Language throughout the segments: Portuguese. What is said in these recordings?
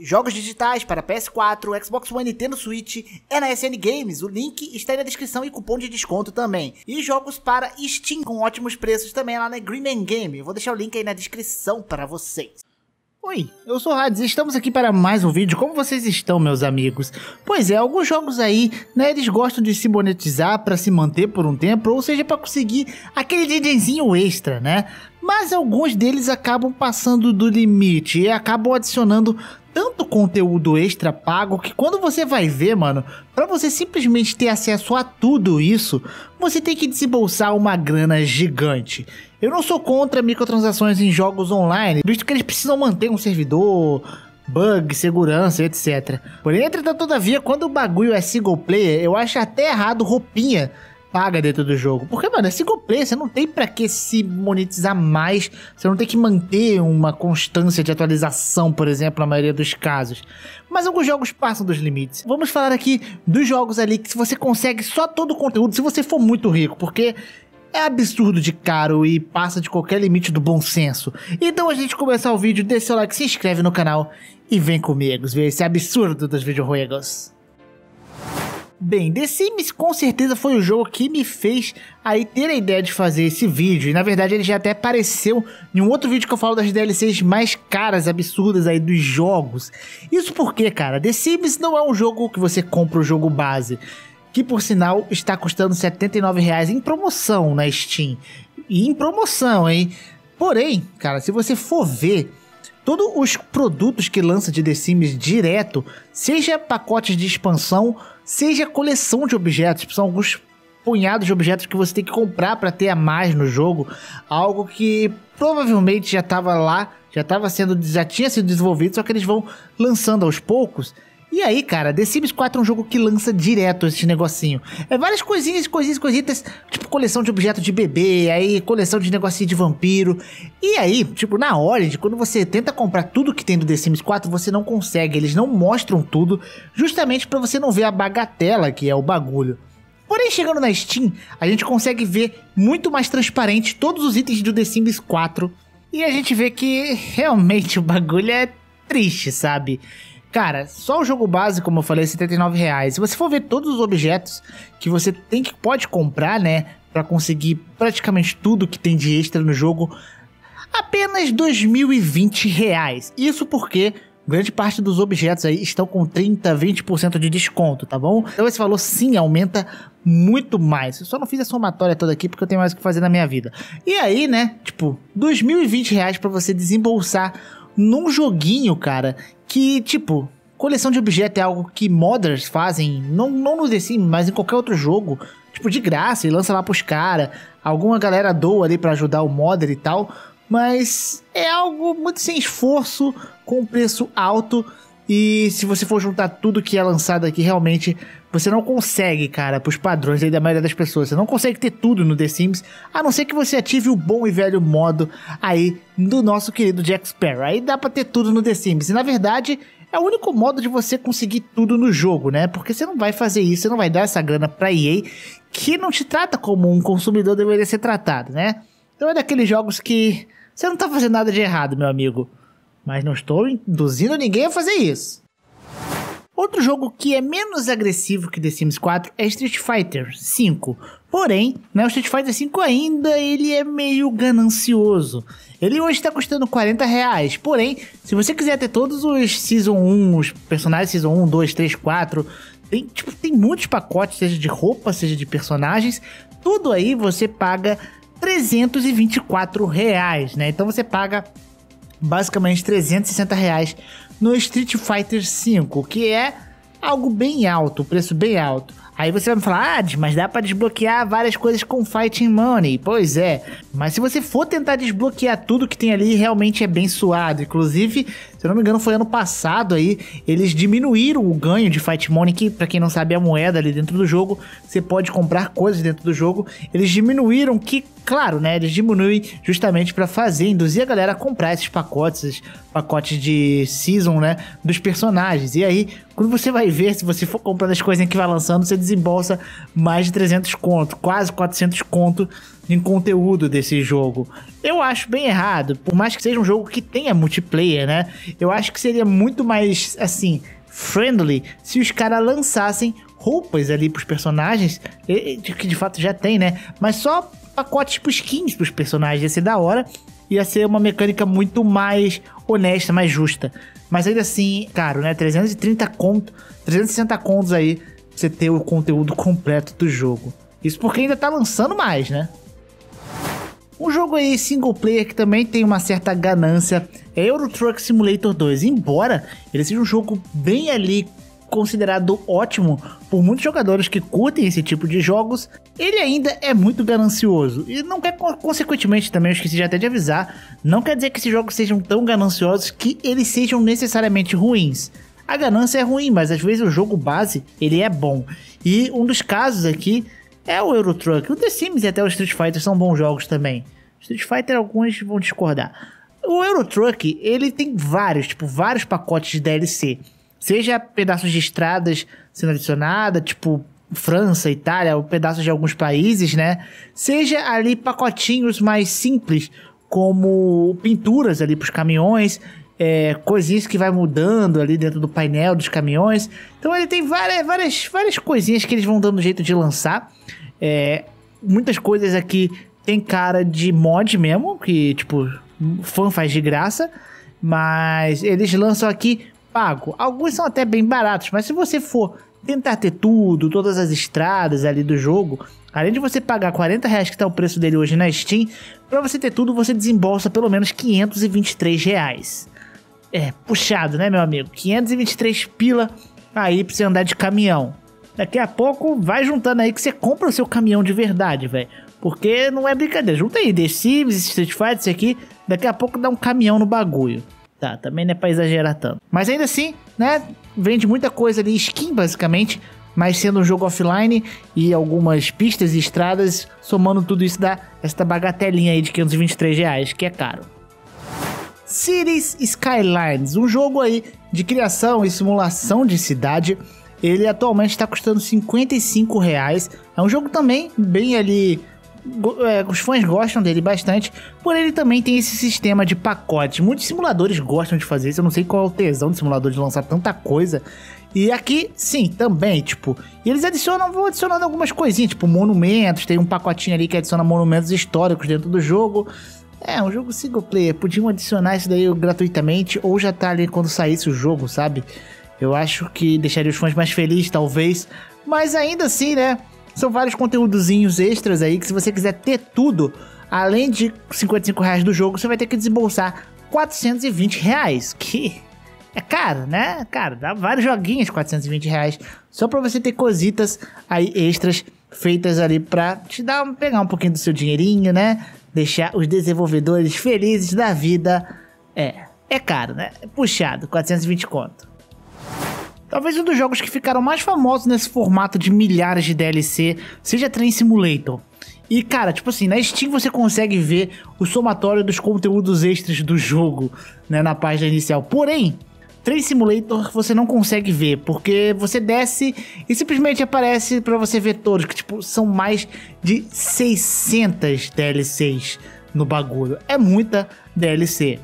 Jogos digitais para PS4, Xbox One Nintendo Switch é na SN Games. O link está aí na descrição e cupom de desconto também. E jogos para Steam com ótimos preços também lá na Green Game. vou deixar o link aí na descrição para vocês. Oi, eu sou o Hades e estamos aqui para mais um vídeo. Como vocês estão, meus amigos? Pois é, alguns jogos aí, né, eles gostam de se monetizar para se manter por um tempo, ou seja, para conseguir aquele dinheirinho extra, né? Mas alguns deles acabam passando do limite e acabam adicionando tanto conteúdo extra pago que quando você vai ver, mano, para você simplesmente ter acesso a tudo isso, você tem que desembolsar uma grana gigante. Eu não sou contra microtransações em jogos online, visto que eles precisam manter um servidor, bug, segurança, etc. Porém, entretanto, todavia, quando o bagulho é single player, eu acho até errado roupinha paga dentro do jogo. Porque, mano, é single player, você não tem para que se monetizar mais, você não tem que manter uma constância de atualização, por exemplo, na maioria dos casos. Mas alguns jogos passam dos limites. Vamos falar aqui dos jogos ali que se você consegue só todo o conteúdo, se você for muito rico, porque é absurdo de caro e passa de qualquer limite do bom senso. Então a gente começar o vídeo, deixa o like, se inscreve no canal e vem comigo ver esse absurdo dos videojuegos. Bem, The Sims com certeza foi o jogo que me fez aí ter a ideia de fazer esse vídeo. E na verdade ele já até apareceu em um outro vídeo que eu falo das DLCs mais caras, absurdas aí dos jogos. Isso porque, cara, The Sims não é um jogo que você compra o jogo base. Que por sinal está custando R$ 79,00 em promoção na Steam. E em promoção, hein? Porém, cara, se você for ver, todos os produtos que lança de The Sims direto, seja pacotes de expansão seja coleção de objetos, são alguns punhados de objetos que você tem que comprar para ter a mais no jogo, algo que provavelmente já estava lá, já estava sendo, já tinha sido desenvolvido, só que eles vão lançando aos poucos. E aí, cara, The Sims 4 é um jogo que lança direto esse negocinho. É várias coisinhas, coisinhas, coisitas, tipo coleção de objetos de bebê, aí coleção de negocinho de vampiro. E aí, tipo, na Orange, quando você tenta comprar tudo que tem do The Sims 4, você não consegue, eles não mostram tudo, justamente para você não ver a bagatela que é o bagulho. Porém, chegando na Steam, a gente consegue ver muito mais transparente todos os itens do The Sims 4. E a gente vê que realmente o bagulho é triste, sabe? Cara, só o jogo base, como eu falei, é 79 reais. Se você for ver todos os objetos que você tem que pode comprar, né, para conseguir praticamente tudo que tem de extra no jogo, apenas 2.020 reais. Isso porque grande parte dos objetos aí estão com 30, 20% de desconto, tá bom? Então esse valor sim aumenta muito mais. Eu só não fiz a somatória toda aqui porque eu tenho mais o que fazer na minha vida. E aí, né, tipo, 2.020 reais para você desembolsar num joguinho, cara, que, tipo, coleção de objetos é algo que modders fazem, não, não no The Sims, mas em qualquer outro jogo, tipo, de graça, e lança lá pros caras. Alguma galera doa ali para ajudar o modder e tal, mas é algo muito sem esforço, com preço alto. E se você for juntar tudo que é lançado aqui, realmente você não consegue, cara, pros padrões aí da maioria das pessoas. Você não consegue ter tudo no The Sims, a não ser que você ative o bom e velho modo aí do nosso querido Jack Sparrow. Aí dá pra ter tudo no The Sims. E na verdade, é o único modo de você conseguir tudo no jogo, né? Porque você não vai fazer isso, você não vai dar essa grana pra EA, que não te trata como um consumidor deveria ser tratado, né? Então é daqueles jogos que você não tá fazendo nada de errado, meu amigo. Mas não estou induzindo ninguém a fazer isso. Outro jogo que é menos agressivo que The Sims 4 é Street Fighter 5. Porém, né, o Street Fighter 5 ainda ele é meio ganancioso. Ele hoje está custando 40 reais. Porém, se você quiser ter todos os Season 1, os personagens Season 1, 2, 3, 4, tem, tipo, tem muitos pacotes, seja de roupa, seja de personagens. Tudo aí você paga 324 reais, né? Então você paga basicamente 360 reais no Street Fighter V, que é algo bem alto, preço bem alto. Aí você vai me falar, ah, mas dá para desbloquear várias coisas com Fighting Money. Pois é, mas se você for tentar desbloquear tudo que tem ali, realmente é bem suado. Inclusive, se eu não me engano, foi ano passado aí, eles diminuíram o ganho de Fight Money, que para quem não sabe é a moeda ali dentro do jogo, você pode comprar coisas dentro do jogo. Eles diminuíram que, claro, né, eles diminuem justamente para fazer, induzir a galera a comprar esses pacotes, esses pacotes de season, né, dos personagens. E aí, quando você vai ver, se você for comprando as coisinhas que vai lançando, você desembolsa mais de 300 conto, quase 400 conto em conteúdo desse jogo. Eu acho bem errado, por mais que seja um jogo que tenha multiplayer, né? Eu acho que seria muito mais, assim, friendly se os caras lançassem roupas ali pros personagens, que de fato já tem, né? Mas só pacotes tipo skins pros personagens, ia ser da hora. Ia ser uma mecânica muito mais honesta, mais justa. Mas ainda assim, caro, né? 330 conto, 360 contos aí, você ter o conteúdo completo do jogo. Isso porque ainda tá lançando mais, né? Um jogo aí single player que também tem uma certa ganância é Euro Truck Simulator 2. Embora ele seja um jogo bem ali considerado ótimo por muitos jogadores que curtem esse tipo de jogos, ele ainda é muito ganancioso. E não quer, consequentemente, também eu esqueci até de avisar, não quer dizer que esses jogos sejam tão gananciosos que eles sejam necessariamente ruins. A ganância é ruim, mas às vezes o jogo base, ele é bom. E um dos casos aqui é o Euro Truck. O The Sims e até o Street Fighter são bons jogos também. Street Fighter alguns vão discordar. O Euro Truck, ele tem vários, tipo, vários pacotes de DLC. Seja pedaços de estradas sendo adicionada, tipo França, Itália, ou pedaços de alguns países, né? Seja ali pacotinhos mais simples, como pinturas ali para os caminhões, é, coisinhas que vai mudando ali dentro do painel dos caminhões. Então ele tem várias, várias, várias coisinhas que eles vão dando jeito de lançar. É, muitas coisas aqui tem cara de mod mesmo, que tipo, fã faz de graça. Mas eles lançam aqui pago. Alguns são até bem baratos, mas se você for tentar ter tudo, todas as estradas ali do jogo, além de você pagar 40 reais que está o preço dele hoje na Steam, para você ter tudo você desembolsa pelo menos 523 reais. É, puxado, né, meu amigo? 523 pila aí pra você andar de caminhão. Daqui a pouco vai juntando aí que você compra o seu caminhão de verdade, velho. Porque não é brincadeira. Junta aí The Sims, Street Fighter, isso aqui. Daqui a pouco dá um caminhão no bagulho. Tá, também não é pra exagerar tanto. Mas ainda assim, né? Vende muita coisa ali, skin basicamente. Mas sendo um jogo offline e algumas pistas e estradas, somando tudo isso dá esta bagatelinha aí de 523 reais, que é caro. Cities Skylines, um jogo aí de criação e simulação de cidade. Ele atualmente está custando 55 reais. É um jogo também bem ali é, os fãs gostam dele bastante, por ele também tem esse sistema de pacotes. Muitos simuladores gostam de fazer isso, eu não sei qual é o tesão do simulador de lançar tanta coisa. E aqui, sim, também, tipo, eles adicionam, vão adicionando algumas coisinhas, tipo monumentos, tem um pacotinho ali que adiciona monumentos históricos dentro do jogo. É, um jogo single player, podiam adicionar isso daí gratuitamente ou já tá ali quando saísse o jogo, sabe? Eu acho que deixaria os fãs mais felizes, talvez, mas ainda assim, né? São vários conteúdozinhos extras aí que se você quiser ter tudo, além de 55 reais do jogo, você vai ter que desembolsar 420 reais, que é caro, né? Cara, dá vários joguinhos 420 reais só pra você ter cositas aí extras feitas ali pra te dar, pegar um pouquinho do seu dinheirinho, né? Deixar os desenvolvedores felizes da vida. É, é caro, né? É puxado, 420 conto. Talvez um dos jogos que ficaram mais famosos nesse formato de milhares de DLC seja Train Simulator. E cara, tipo assim, na Steam você consegue ver o somatório dos conteúdos extras do jogo, né, na página inicial. Porém, Train Simulator você não consegue ver, porque você desce e simplesmente aparece para você ver todos, que tipo, são mais de 600 DLCs no bagulho. É muita DLC.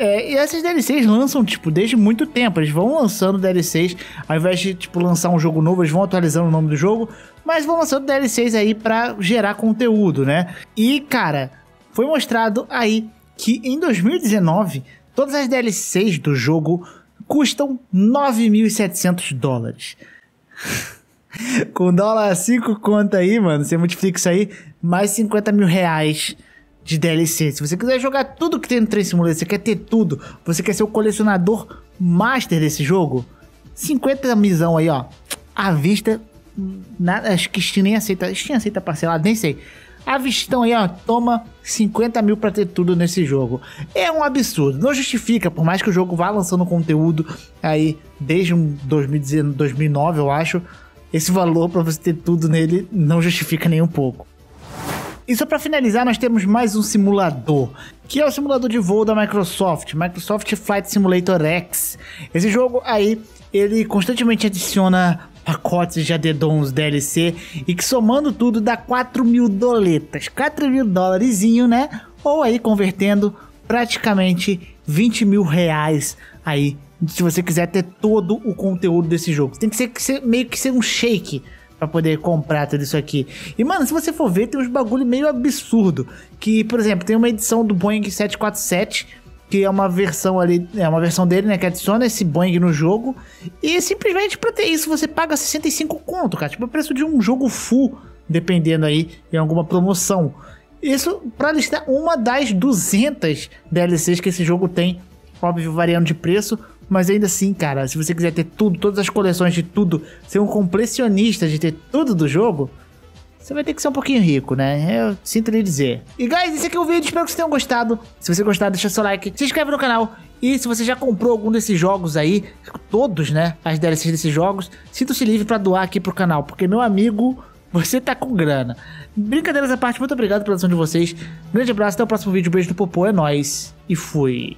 É, e essas DLCs lançam, tipo, desde muito tempo. Eles vão lançando DLCs, ao invés de, tipo, lançar um jogo novo, eles vão atualizando o nome do jogo, mas vão lançando DLCs aí para gerar conteúdo, né? E, cara, foi mostrado aí que em 2019, todas as DLCs do jogo custam 9.700 dólares. Com dólar 5 conta aí, mano, você multiplica isso aí, mais 50 mil reais de DLC. Se você quiser jogar tudo que tem no Train Simulator, você quer ter tudo, você quer ser o colecionador master desse jogo, 50 misão aí, ó, à vista, nada, acho que Steam nem aceita, Steam aceita parcelado, nem sei. A vistão aí, ó, toma 50 mil pra ter tudo nesse jogo. É um absurdo, não justifica, por mais que o jogo vá lançando conteúdo aí desde 2009, eu acho, esse valor para você ter tudo nele não justifica nem um pouco. E só para finalizar, nós temos mais um simulador, que é o simulador de voo da Microsoft, Microsoft Flight Simulator X. Esse jogo aí, ele constantemente adiciona pacotes de addons DLC e que somando tudo dá 4 mil doletas, 4 mil dólares, né? Ou aí convertendo praticamente 20 mil reais aí se você quiser ter todo o conteúdo desse jogo. Tem que ser meio que ser um shake para poder comprar tudo isso aqui. E mano, se você for ver, tem uns bagulho meio absurdo, que, por exemplo, tem uma edição do Boeing 747 que é uma versão ali, é uma versão dele, né, que adiciona esse Boeing no jogo. E simplesmente para ter isso você paga 65 conto, cara, tipo o preço de um jogo full, dependendo aí em alguma promoção. Isso para listar uma das 200 DLCs que esse jogo tem, óbvio variando de preço, mas ainda assim, cara, se você quiser ter tudo, todas as coleções de tudo, ser um completionista de ter tudo do jogo, você vai ter que ser um pouquinho rico, né? Eu sinto lhe dizer. E guys, esse aqui é o vídeo, espero que vocês tenham gostado. Se você gostar, deixa seu like, se inscreve no canal. E se você já comprou algum desses jogos aí, todos, né, as DLCs desses jogos, sinta-se livre para doar aqui pro canal, porque meu amigo, você tá com grana. Brincadeiras à parte, muito obrigado pela atenção de vocês. Grande abraço, até o próximo vídeo, beijo do Popô, é nóis e fui.